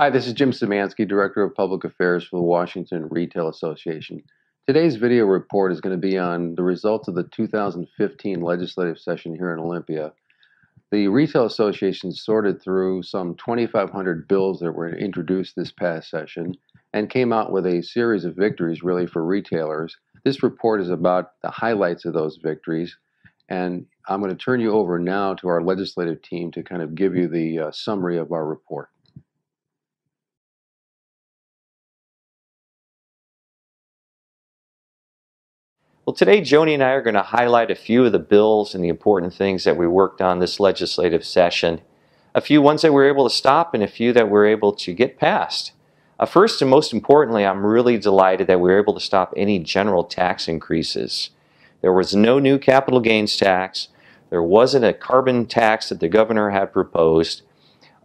Hi, this is Jim Szymanski, Director of Public Affairs for the Washington Retail Association. Today's video report is going to be on the results of the 2015 legislative session here in Olympia. The Retail Association sorted through some 2,500 bills that were introduced this past session and came out with a series of victories really for retailers. This report is about the highlights of those victories and I'm going to turn you over now to our legislative team to kind of give you the uh, summary of our report. Well, today Joni and I are going to highlight a few of the bills and the important things that we worked on this legislative session. A few ones that we were able to stop and a few that we were able to get passed. Uh, first and most importantly, I'm really delighted that we were able to stop any general tax increases. There was no new capital gains tax. There wasn't a carbon tax that the governor had proposed.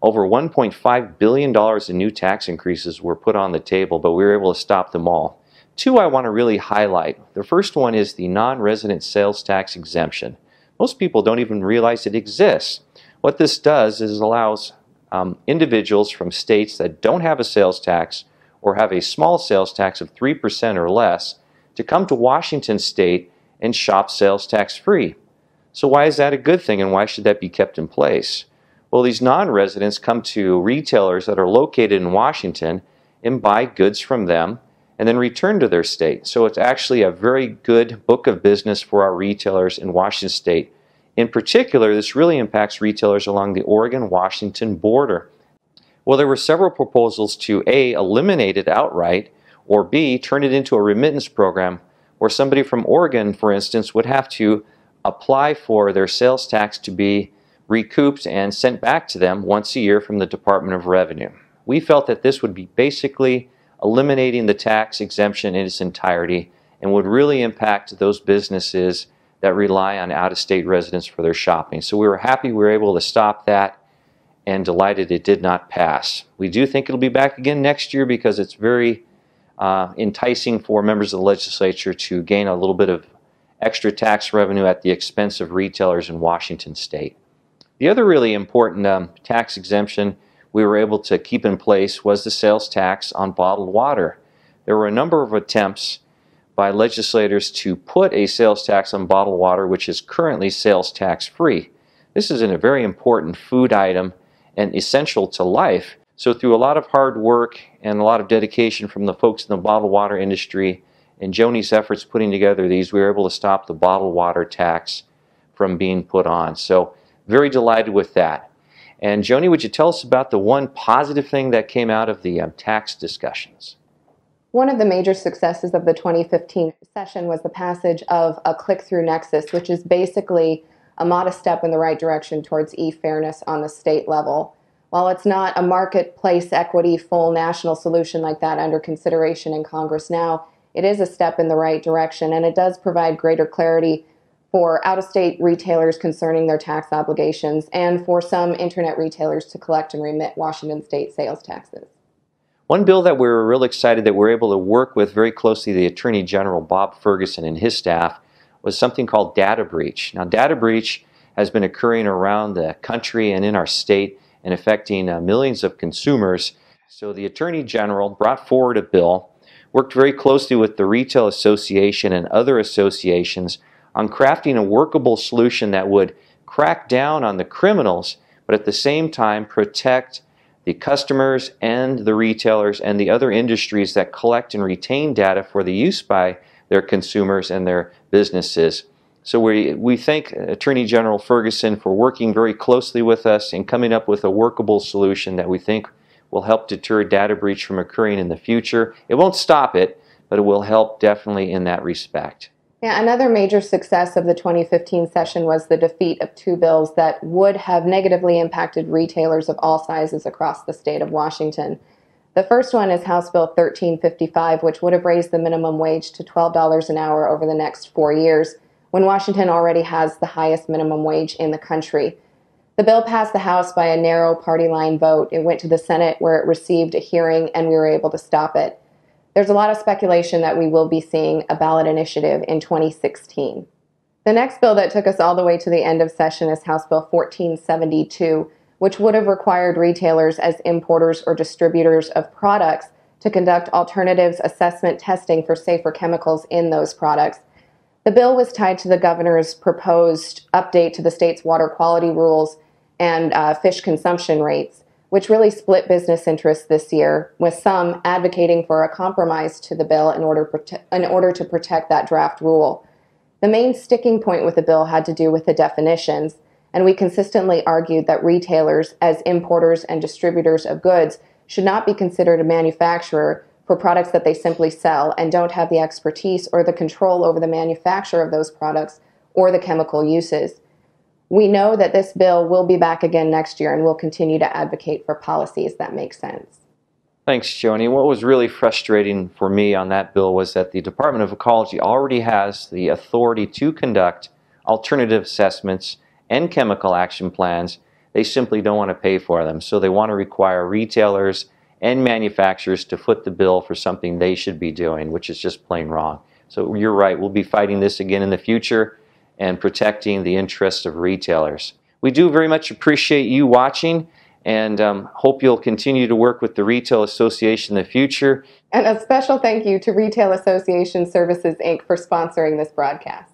Over $1.5 billion in new tax increases were put on the table, but we were able to stop them all. Two I want to really highlight. The first one is the non-resident sales tax exemption. Most people don't even realize it exists. What this does is allows um, individuals from states that don't have a sales tax or have a small sales tax of 3% or less to come to Washington state and shop sales tax free. So why is that a good thing and why should that be kept in place? Well, these non-residents come to retailers that are located in Washington and buy goods from them and then return to their state. So it's actually a very good book of business for our retailers in Washington state. In particular, this really impacts retailers along the Oregon-Washington border. Well, there were several proposals to A, eliminate it outright, or B, turn it into a remittance program where somebody from Oregon, for instance, would have to apply for their sales tax to be recouped and sent back to them once a year from the Department of Revenue. We felt that this would be basically eliminating the tax exemption in its entirety and would really impact those businesses that rely on out-of-state residents for their shopping. So we were happy we were able to stop that and delighted it did not pass. We do think it'll be back again next year because it's very uh, enticing for members of the legislature to gain a little bit of extra tax revenue at the expense of retailers in Washington state. The other really important um, tax exemption we were able to keep in place was the sales tax on bottled water. There were a number of attempts by legislators to put a sales tax on bottled water which is currently sales tax free. This is a very important food item and essential to life so through a lot of hard work and a lot of dedication from the folks in the bottled water industry and Joni's efforts putting together these, we were able to stop the bottled water tax from being put on. So very delighted with that. And Joni, would you tell us about the one positive thing that came out of the um, tax discussions? One of the major successes of the 2015 session was the passage of a click-through nexus, which is basically a modest step in the right direction towards e-fairness on the state level. While it's not a marketplace equity full national solution like that under consideration in Congress now, it is a step in the right direction and it does provide greater clarity for out-of-state retailers concerning their tax obligations and for some internet retailers to collect and remit Washington state sales taxes. One bill that we were really excited that we are able to work with very closely the Attorney General Bob Ferguson and his staff was something called data breach. Now data breach has been occurring around the country and in our state and affecting uh, millions of consumers. So the Attorney General brought forward a bill, worked very closely with the Retail Association and other associations on crafting a workable solution that would crack down on the criminals, but at the same time protect the customers and the retailers and the other industries that collect and retain data for the use by their consumers and their businesses. So we, we thank Attorney General Ferguson for working very closely with us and coming up with a workable solution that we think will help deter data breach from occurring in the future. It won't stop it, but it will help definitely in that respect. Yeah, another major success of the 2015 session was the defeat of two bills that would have negatively impacted retailers of all sizes across the state of Washington. The first one is House Bill 1355, which would have raised the minimum wage to $12 an hour over the next four years when Washington already has the highest minimum wage in the country. The bill passed the House by a narrow party line vote. It went to the Senate where it received a hearing and we were able to stop it. There's a lot of speculation that we will be seeing a ballot initiative in 2016. The next bill that took us all the way to the end of session is House Bill 1472, which would have required retailers as importers or distributors of products to conduct alternatives assessment testing for safer chemicals in those products. The bill was tied to the governor's proposed update to the state's water quality rules and uh, fish consumption rates, which really split business interests this year, with some advocating for a compromise to the bill in order, prote- in order to protect that draft rule. The main sticking point with the bill had to do with the definitions, and we consistently argued that retailers, as importers and distributors of goods, should not be considered a manufacturer for products that they simply sell and don't have the expertise or the control over the manufacture of those products or the chemical uses. We know that this bill will be back again next year and we'll continue to advocate for policies that make sense. Thanks, Joni. What was really frustrating for me on that bill was that the Department of Ecology already has the authority to conduct alternative assessments and chemical action plans. They simply don't want to pay for them. So they want to require retailers and manufacturers to foot the bill for something they should be doing, which is just plain wrong. So you're right, we'll be fighting this again in the future and protecting the interests of retailers. We do very much appreciate you watching and um, hope you'll continue to work with the Retail Association in the future. And a special thank you to Retail Association Services Inc. for sponsoring this broadcast.